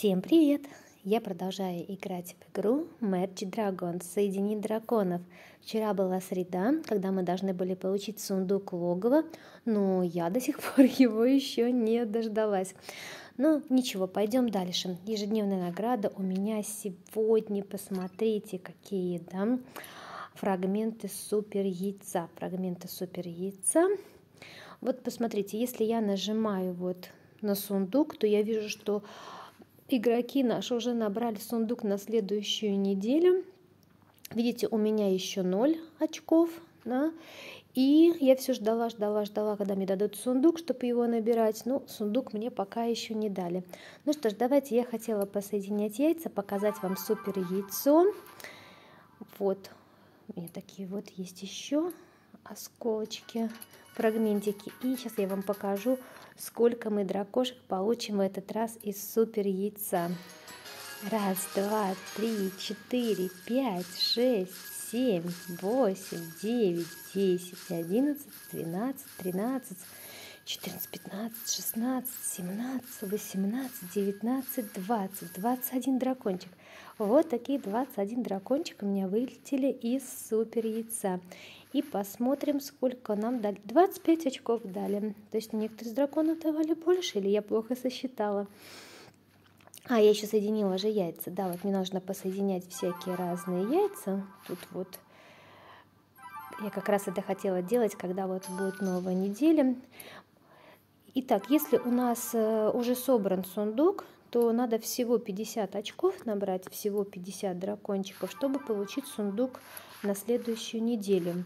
Всем привет! Я продолжаю играть в игру Match Dragons, Соединить драконов. Вчера была среда, когда мы должны были получить сундук логова, но я до сих пор его еще не дождалась. Ну, ничего, пойдем дальше. Ежедневная награда у меня сегодня, посмотрите, какие, да, фрагменты супер яйца. Фрагменты супер яйца. Вот посмотрите, если я нажимаю вот на сундук, то я вижу, что игроки наши уже набрали сундук на следующую неделю. Видите, у меня еще 0 очков, да, и я все ждала, ждала, ждала, когда мне дадут сундук, чтобы его набирать. Ну, сундук мне пока еще не дали. Ну что ж, давайте я хотела посоединять яйца, показать вам супер яйцо. Вот, у меня такие вот есть еще осколочки, фрагментики. И сейчас я вам покажу, сколько мы дракошек получим в этот раз из супер яйца. Раз, два, три, четыре, пять, шесть, семь, восемь, девять, десять, одиннадцать, двенадцать, тринадцать, четырнадцать, пятнадцать, шестнадцать, семнадцать, восемнадцать, девятнадцать, двадцать, двадцать один дракончик. Вот такие 21 дракончик у меня вылетели из супер яйца. И посмотрим, сколько нам дали. 25 очков дали. То есть некоторые из драконов давали больше, или я плохо сосчитала. А, я еще соединила же яйца. Да, вот мне нужно посоединять всякие разные яйца. Тут вот я как раз это хотела делать, когда вот будет новая неделя. Итак, если у нас э, уже собран сундук, то надо всего 50 очков набрать, всего 50 дракончиков, чтобы получить сундук на следующую неделю.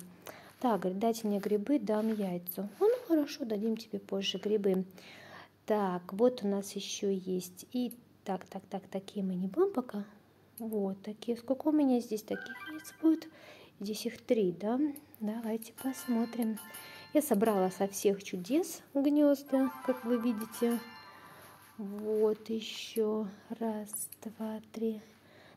Так, говорит, дайте мне грибы, дам яйца. Ну, хорошо, дадим тебе позже грибы. Так, вот у нас еще есть. И так, так, так, такие мы не будем пока. Вот такие. Сколько у меня здесь таких яиц будет? Здесь их три, да? Давайте посмотрим. Я собрала со всех чудес гнезда, как вы видите. Вот еще. Раз, два, три.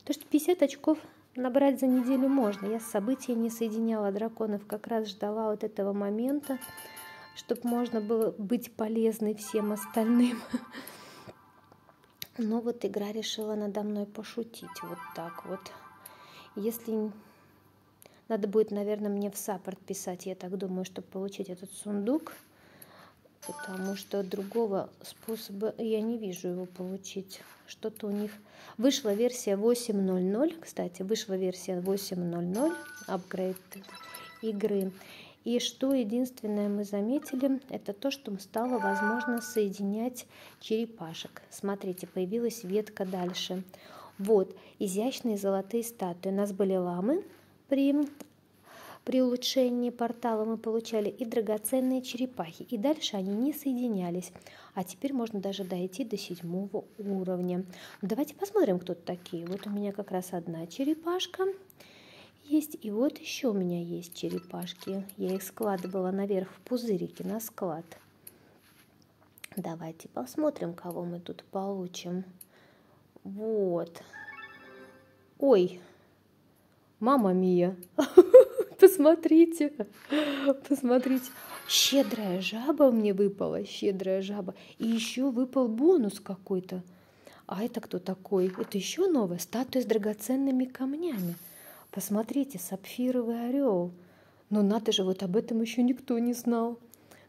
То, что 50 очков набрать за неделю можно. Я с события не соединяла драконов, как раз ждала вот этого момента, чтобы можно было быть полезной всем остальным. Но вот игра решила надо мной пошутить вот так вот. Если надо будет, наверное, мне в саппорт писать, я так думаю, чтобы получить этот сундук – потому что другого способа я не вижу его получить. Что-то у них... Вышла версия 8.0.0, кстати, вышла версия 8.0.0, апгрейд игры. И что единственное мы заметили, это то, что стало возможно соединять черепашек. Смотрите, появилась ветка дальше. Вот, изящные золотые статуи. У нас были ламы при при улучшении портала мы получали и драгоценные черепахи, и дальше они не соединялись. А теперь можно даже дойти до седьмого уровня. Давайте посмотрим, кто такие. Вот у меня как раз одна черепашка есть, и вот еще у меня есть черепашки. Я их складывала наверх в пузырики на склад. Давайте посмотрим, кого мы тут получим. Вот. Ой, мама Мия. Посмотрите, посмотрите. Щедрая жаба мне выпала, щедрая жаба. И еще выпал бонус какой-то. А это кто такой? Это еще новая статуя с драгоценными камнями. Посмотрите, сапфировый орел. Но надо же, вот об этом еще никто не знал.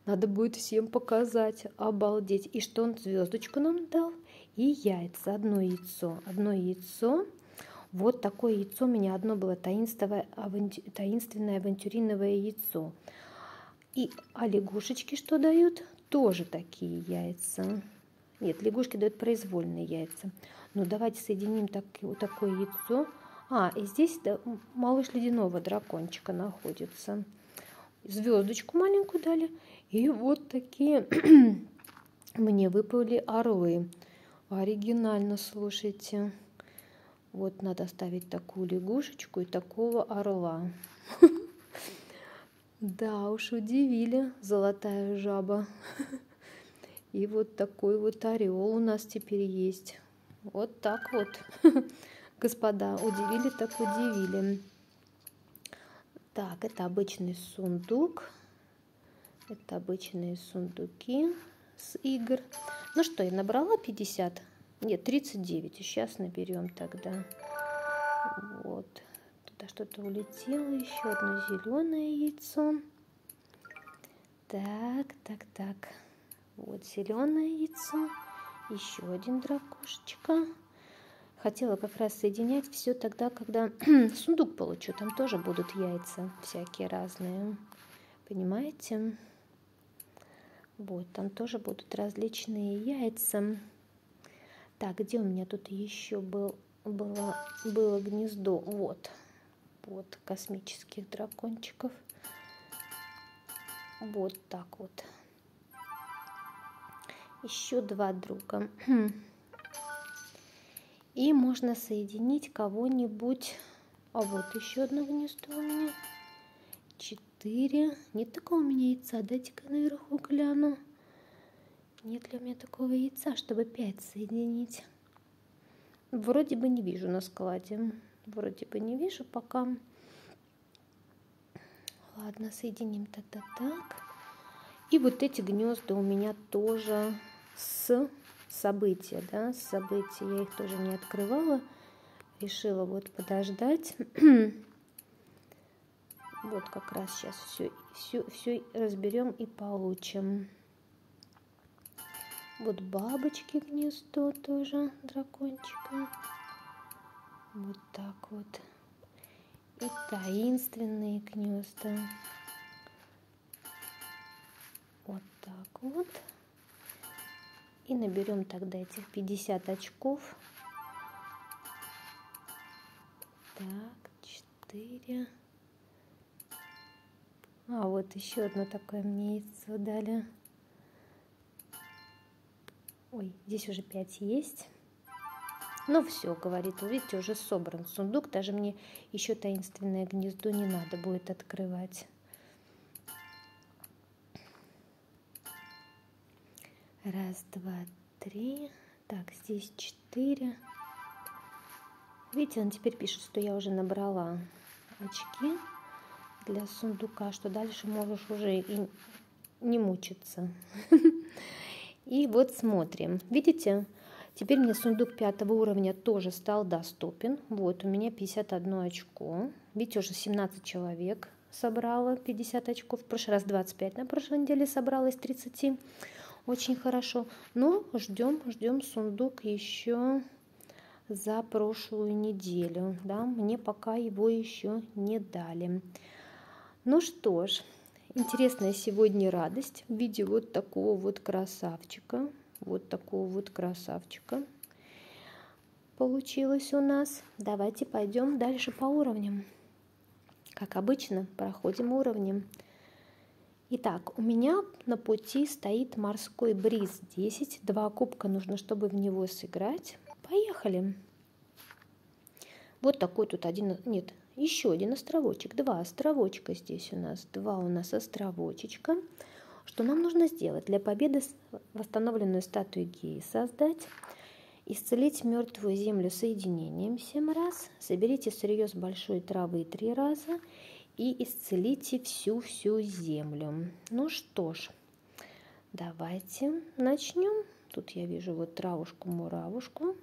Надо будет всем показать. Обалдеть. И что он звездочку нам дал? И яйца. Одно яйцо. Одно яйцо вот такое яйцо у меня одно было таинственное, таинственное авантюриновое яйцо. И, а лягушечки что дают? Тоже такие яйца. Нет, лягушки дают произвольные яйца. Ну, давайте соединим так, вот такое яйцо. А, и здесь да, малыш ледяного дракончика находится. Звездочку маленькую дали. И вот такие мне выпали орлы. Оригинально, слушайте. Вот надо ставить такую лягушечку и такого орла. Да уж, удивили, золотая жаба. И вот такой вот орел у нас теперь есть. Вот так вот. Господа, удивили так удивили. Так, это обычный сундук. Это обычные сундуки с игр. Ну что, я набрала 50 Нет, 39. Сейчас наберем тогда. Вот. Туда что-то улетело. Еще одно зеленое яйцо. Так, так, так. Вот зеленое яйцо. Еще один дракошечка. Хотела как раз соединять все тогда, когда сундук получу. Там тоже будут яйца всякие разные. Понимаете? Вот, там тоже будут различные яйца. Так, где у меня тут еще был, было, было гнездо? Вот, вот, космических дракончиков. Вот так вот. Еще два друга. И можно соединить кого-нибудь. А вот еще одно гнездо у меня. Четыре. Нет такого у меня яйца. Дайте-ка наверху гляну. Нет ли у меня такого яйца, чтобы пять соединить? Вроде бы не вижу на складе. Вроде бы не вижу пока. Ладно, соединим тогда так. И вот эти гнезда у меня тоже с события, да, с события. Я их тоже не открывала. Решила вот подождать. вот как раз сейчас все, все, все разберем и получим. Вот бабочки гнездо тоже дракончика. Вот так вот. И таинственные гнезда. Вот так вот. И наберем тогда этих 50 очков. Так, 4. А вот еще одно такое мне яйцо дали. Ой, здесь уже 5 есть. Ну все, говорит, видите, уже собран сундук. Даже мне еще таинственное гнездо не надо будет открывать. Раз, два, три. Так, здесь четыре. Видите, он теперь пишет, что я уже набрала очки для сундука, что дальше можешь уже и не мучиться. И вот смотрим. Видите, теперь мне сундук пятого уровня тоже стал доступен. Вот, у меня 51 очко. Видите, уже 17 человек собрала 50 очков. В прошлый раз 25 на прошлой неделе собралась 30. Очень хорошо. Но ждем, ждем сундук еще за прошлую неделю. Да, мне пока его еще не дали. Ну что ж, Интересная сегодня радость в виде вот такого вот красавчика. Вот такого вот красавчика получилось у нас. Давайте пойдем дальше по уровням. Как обычно, проходим уровни. Итак, у меня на пути стоит морской бриз 10. Два кубка нужно, чтобы в него сыграть. Поехали. Вот такой тут один, нет, еще один островочек, два островочка здесь у нас, два у нас островочечка. Что нам нужно сделать? Для победы восстановленную статую Геи создать, исцелить мертвую землю соединением 7 раз, соберите сырье с большой травы 3 раза и исцелите всю-всю землю. Ну что ж, давайте начнем. Тут я вижу вот травушку-муравушку.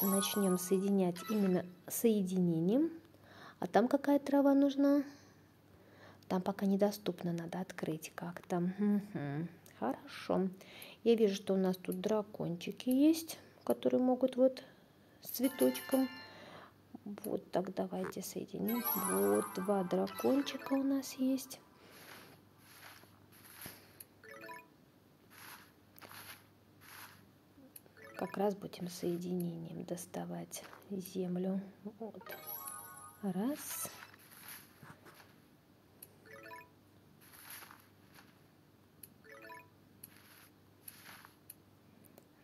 Начнем соединять именно соединением а там какая трава нужна? Там пока недоступно, надо открыть как-то. Угу. Хорошо. Я вижу, что у нас тут дракончики есть, которые могут вот с цветочком. Вот так давайте соединим. Вот два дракончика у нас есть. Как раз будем соединением доставать землю. Вот. Раз.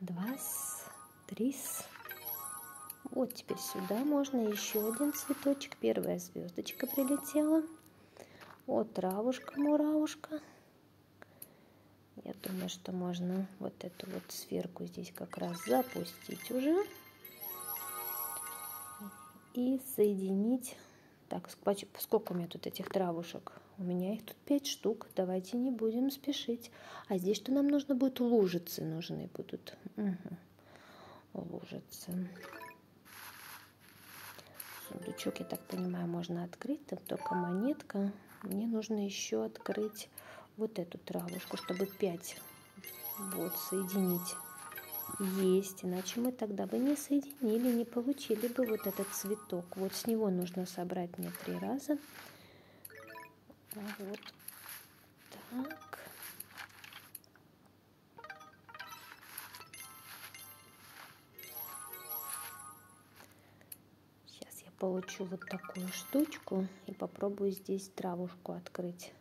Два. Три. Вот теперь сюда можно еще один цветочек. Первая звездочка прилетела. Вот травушка-муравушка. Я думаю, что можно вот эту вот сверху здесь как раз запустить уже и соединить. Так, сколько у меня тут этих травушек? У меня их тут 5 штук. Давайте не будем спешить. А здесь что нам нужно будет? Лужицы нужны будут. Угу. лужицы. Сундучок, я так понимаю, можно открыть, там только монетка. Мне нужно еще открыть вот эту травушку, чтобы 5 вот соединить. Есть, иначе мы тогда бы не соединили, не получили бы вот этот цветок. Вот с него нужно собрать мне три раза. Вот так. Сейчас я получу вот такую штучку и попробую здесь травушку открыть.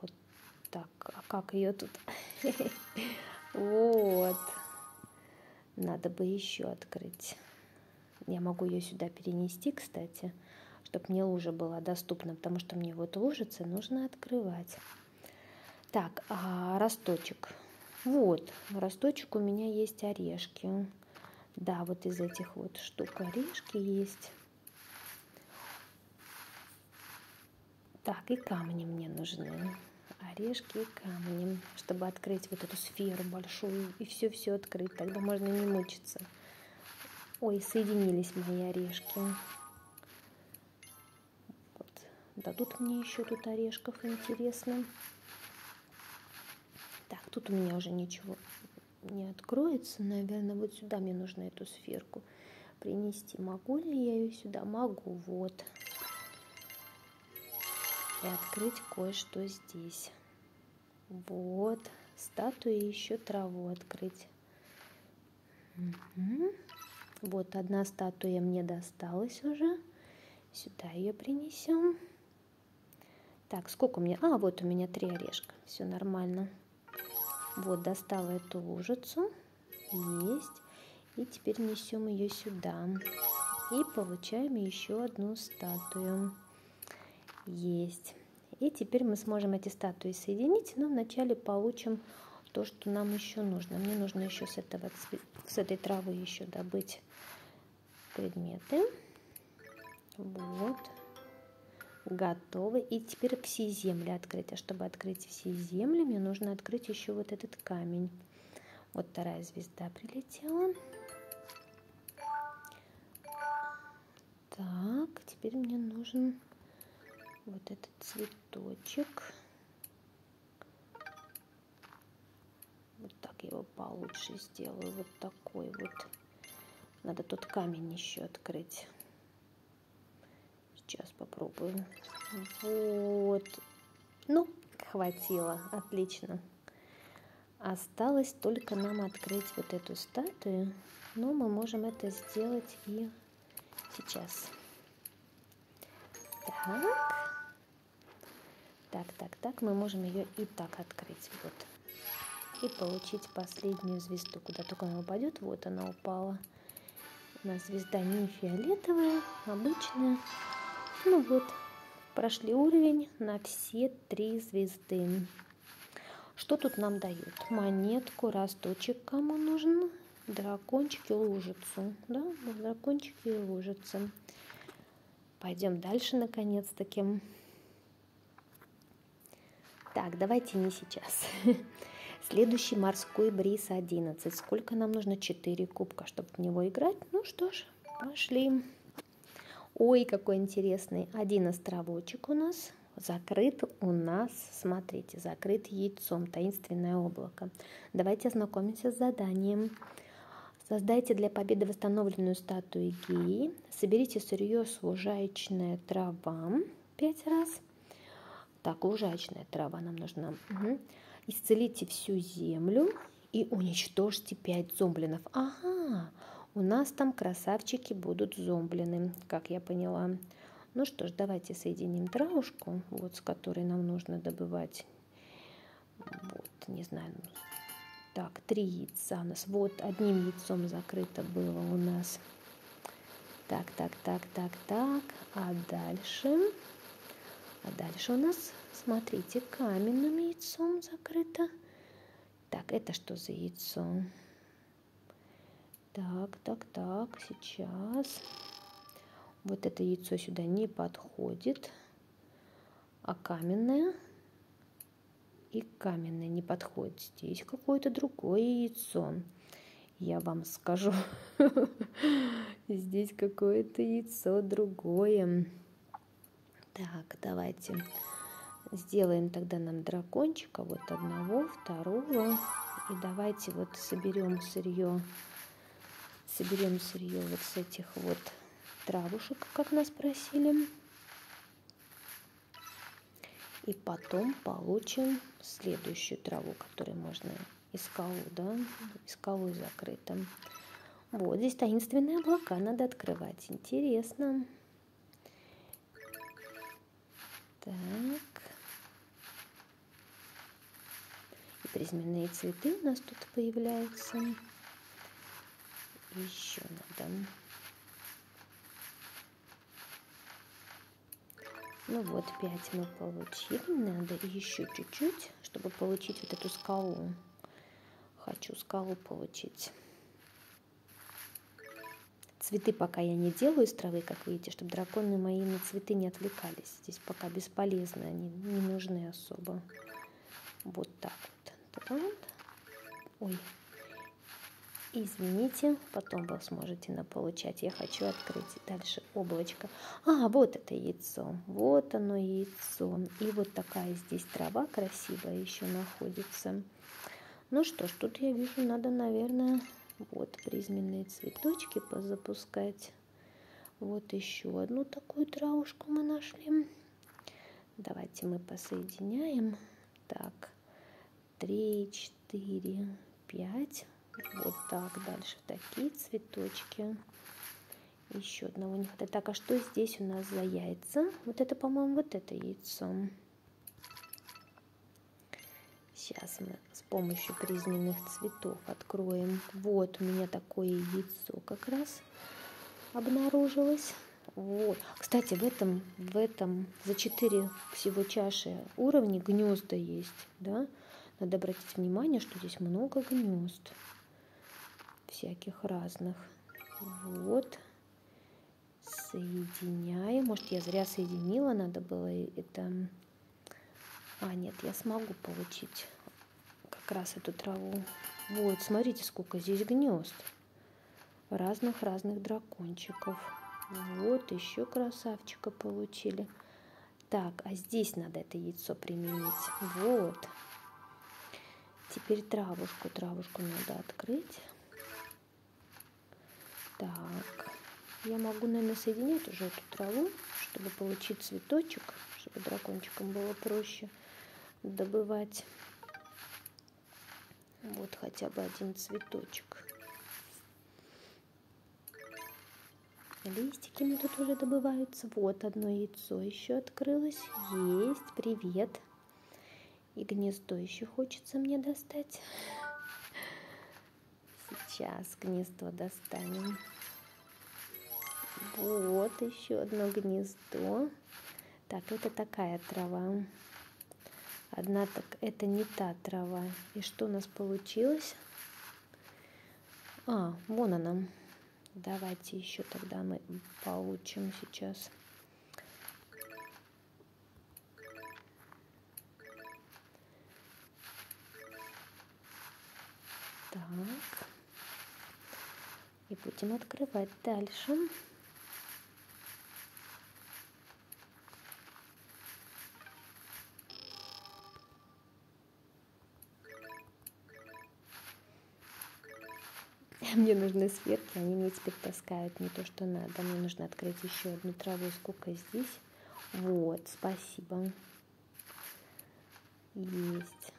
Вот так. А как ее тут? Вот. Надо бы еще открыть. Я могу ее сюда перенести, кстати, чтобы мне лужа была доступна, потому что мне вот лужицы нужно открывать. Так, а росточек. Вот, росточек у меня есть орешки. Да, вот из этих вот штук орешки есть. Так, и камни мне нужны орешки и камни, чтобы открыть вот эту сферу большую и все-все открыть. Тогда можно не мучиться. Ой, соединились мои орешки. Вот. Дадут мне еще тут орешков, интересно. Так, тут у меня уже ничего не откроется. Наверное, вот сюда мне нужно эту сферку принести. Могу ли я ее сюда? Могу, вот и открыть кое-что здесь. Вот, статуи еще траву открыть. Угу. Вот одна статуя мне досталась уже. Сюда ее принесем. Так, сколько у меня? А, вот у меня три орешка. Все нормально. Вот, достала эту лужицу. Есть. И теперь несем ее сюда. И получаем еще одну статую. Есть. И теперь мы сможем эти статуи соединить, но вначале получим то, что нам еще нужно. Мне нужно еще с, этого, с этой травы еще добыть предметы. Вот. Готовы. И теперь все земли открыть. А чтобы открыть все земли, мне нужно открыть еще вот этот камень. Вот вторая звезда прилетела. Так, теперь мне нужен вот этот цветочек. Вот так его получше сделаю. Вот такой вот. Надо тот камень еще открыть. Сейчас попробую. Вот. Ну, хватило. Отлично. Осталось только нам открыть вот эту статую. Но мы можем это сделать и сейчас. Так. Так, так, так, мы можем ее и так открыть. Вот. И получить последнюю звезду. Куда только она упадет, вот она упала. У нас звезда не фиолетовая, обычная. Ну вот, прошли уровень на все три звезды. Что тут нам дают? Монетку, росточек кому нужен, дракончик и лужицу. Да, дракончик и лужица. Пойдем дальше, наконец-таки. Так, давайте не сейчас. Следующий морской бриз 11. Сколько нам нужно? 4 кубка, чтобы в него играть. Ну что ж, пошли. Ой, какой интересный. Один островочек у нас закрыт у нас, смотрите, закрыт яйцом, таинственное облако. Давайте ознакомимся с заданием. Создайте для победы восстановленную статую Геи. Соберите сырье с лужаечная трава 5 раз – так, лужачная трава нам нужна. Угу. Исцелите всю землю и уничтожьте 5 зомблинов. Ага, у нас там красавчики будут зомблины, как я поняла. Ну что ж, давайте соединим травушку, вот с которой нам нужно добывать. Вот, не знаю. Так, три яйца у нас. Вот одним яйцом закрыто было у нас. Так, так, так, так, так. А дальше а дальше у нас, смотрите, каменным яйцом закрыто. Так, это что за яйцо? Так, так, так, сейчас. Вот это яйцо сюда не подходит. А каменное и каменное не подходит. Здесь какое-то другое яйцо. я вам скажу. Здесь какое-то яйцо другое. Так, давайте сделаем тогда нам дракончика. Вот одного, второго. И давайте вот соберем сырье. Соберем сырье вот с этих вот травушек, как нас просили. И потом получим следующую траву, которую можно и скалу, да, и скалой закрыто. Вот здесь таинственные облака надо открывать. Интересно. Так. И призменные цветы у нас тут появляются. Еще надо. Ну вот, 5 мы получили. Надо еще чуть-чуть, чтобы получить вот эту скалу. Хочу скалу получить. Цветы пока я не делаю из травы, как видите, чтобы драконы мои на цветы не отвлекались. Здесь пока бесполезно, они не нужны особо. Вот так вот. Ой, Извините, потом вы сможете наполучать. Я хочу открыть дальше облачко. А, вот это яйцо. Вот оно яйцо. И вот такая здесь трава красивая еще находится. Ну что ж, тут я вижу, надо, наверное, вот призменные цветочки позапускать. Вот еще одну такую травушку мы нашли. Давайте мы посоединяем. Так, три, четыре, пять. Вот так, дальше такие цветочки. Еще одного не хватает. Так, а что здесь у нас за яйца? Вот это, по-моему, вот это яйцо. Сейчас мы с помощью призменных цветов откроем. Вот у меня такое яйцо как раз обнаружилось. Вот. Кстати, в этом, в этом за 4 всего чаши уровней гнезда есть. Да? Надо обратить внимание, что здесь много гнезд всяких разных. Вот. Соединяем. Может, я зря соединила, надо было это а, нет, я смогу получить как раз эту траву. Вот, смотрите, сколько здесь гнезд. Разных-разных дракончиков. Вот, еще красавчика получили. Так, а здесь надо это яйцо применить. Вот. Теперь травушку. Травушку надо открыть. Так. Я могу, наверное, соединять уже эту траву, чтобы получить цветочек, чтобы дракончикам было проще добывать вот хотя бы один цветочек. Листики мне тут уже добываются. Вот одно яйцо еще открылось. Есть, привет. И гнездо еще хочется мне достать. Сейчас гнездо достанем. Вот еще одно гнездо. Так, это такая трава. Одна так, это не та трава. И что у нас получилось? А, вон она. Давайте еще тогда мы получим сейчас. Так. И будем открывать дальше. Мне нужны сверки, они мне теперь таскают не то, что надо. Мне нужно открыть еще одну траву. Сколько здесь? Вот, спасибо. Есть.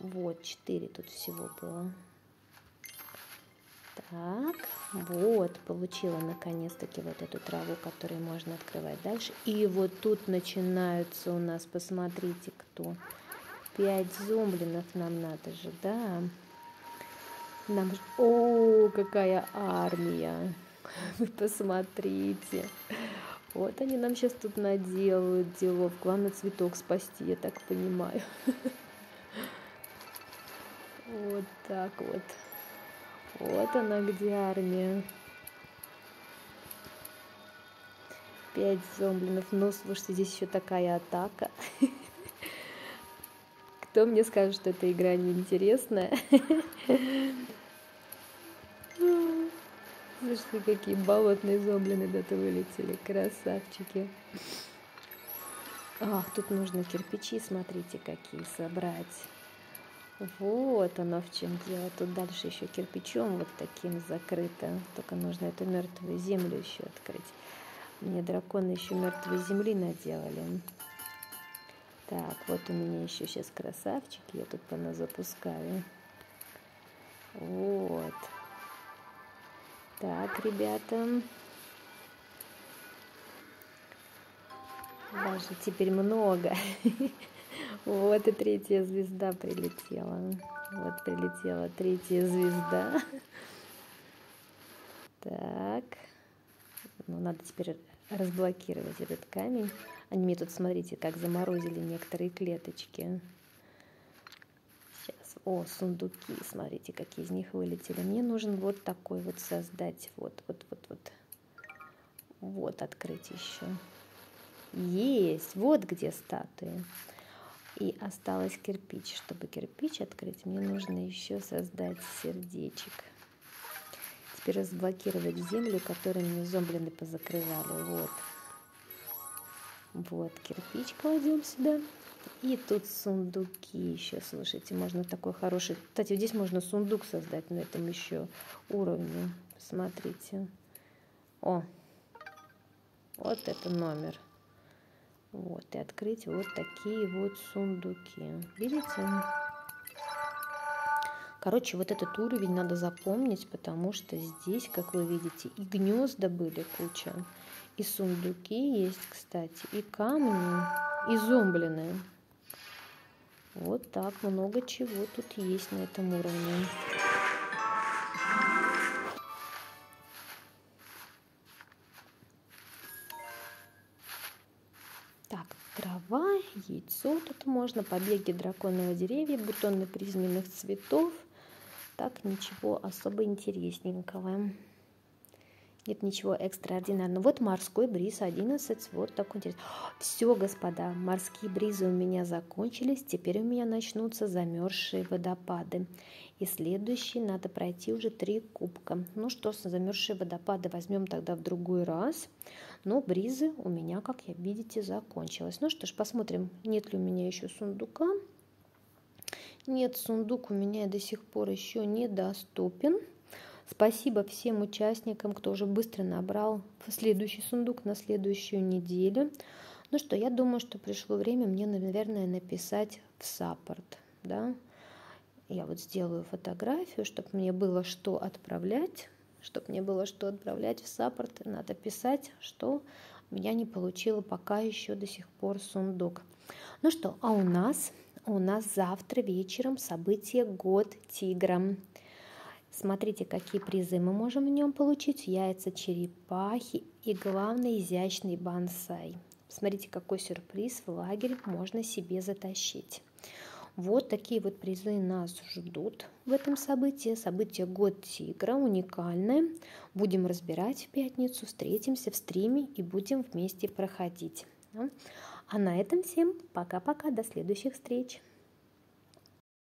Вот, четыре тут всего было. Так, вот, получила наконец-таки вот эту траву, которую можно открывать дальше. И вот тут начинаются у нас, посмотрите, кто. Пять зомблинов нам надо же, да. Нам... О, какая армия! Вы посмотрите. Вот они нам сейчас тут наделают делов. Главное цветок спасти, я так понимаю. Вот так вот. Вот она где армия. Пять зомблинов. Ну, слушайте, здесь еще такая атака. Кто мне скажет, что эта игра неинтересная? Слушайте, какие болотные зомблины да-то вылетели. Красавчики. Ах, тут нужно кирпичи, смотрите, какие собрать. Вот оно в чем дело. Тут дальше еще кирпичом вот таким закрыто. Только нужно эту мертвую землю еще открыть. Мне драконы еще мертвой земли наделали. Так, вот у меня еще сейчас красавчик. Я тут запускаю. Вот. Так, ребята. Даже теперь много. Вот и третья звезда прилетела. Вот прилетела третья звезда. Так. Ну, надо теперь разблокировать этот камень. Они мне тут, смотрите, как заморозили некоторые клеточки. Сейчас. О, сундуки, смотрите, какие из них вылетели. Мне нужен вот такой вот создать. Вот, вот, вот, вот. Вот открыть еще. Есть, вот где статуи. И осталось кирпич. Чтобы кирпич открыть, мне нужно еще создать сердечек. Теперь разблокировать землю, которую мне зомблины позакрывали. Вот. Вот, кирпич кладем сюда. И тут сундуки еще, слушайте, можно такой хороший... Кстати, здесь можно сундук создать на этом еще уровне. Смотрите. О, вот это номер. Вот, и открыть вот такие вот сундуки. Видите? Короче, вот этот уровень надо запомнить, потому что здесь, как вы видите, и гнезда были куча, и сундуки есть, кстати, и камни, и зомблины. Вот так много чего тут есть на этом уровне. трава, яйцо тут можно, побеги драконового деревья, бутоны призменных цветов. Так, ничего особо интересненького. Нет ничего экстраординарного. Вот морской бриз 11, вот такой интересный. Все, господа, морские бризы у меня закончились. Теперь у меня начнутся замерзшие водопады. И следующий надо пройти уже три кубка. Ну что, замерзшие водопады возьмем тогда в другой раз. Но бризы у меня, как я видите, закончилась. Ну что ж, посмотрим, нет ли у меня еще сундука. Нет, сундук у меня до сих пор еще недоступен. Спасибо всем участникам, кто уже быстро набрал следующий сундук на следующую неделю. Ну что, я думаю, что пришло время мне, наверное, написать в саппорт. Да? Я вот сделаю фотографию, чтобы мне было что отправлять чтобы мне было что отправлять в саппорт, надо писать, что я не получила пока еще до сих пор сундук. Ну что, а у нас, у нас завтра вечером событие «Год тигра». Смотрите, какие призы мы можем в нем получить. Яйца черепахи и, главный изящный бонсай. Смотрите, какой сюрприз в лагерь можно себе затащить. Вот такие вот призы нас ждут в этом событии. Событие «Год тигра» уникальное. Будем разбирать в пятницу, встретимся в стриме и будем вместе проходить. А на этом всем пока-пока, до следующих встреч.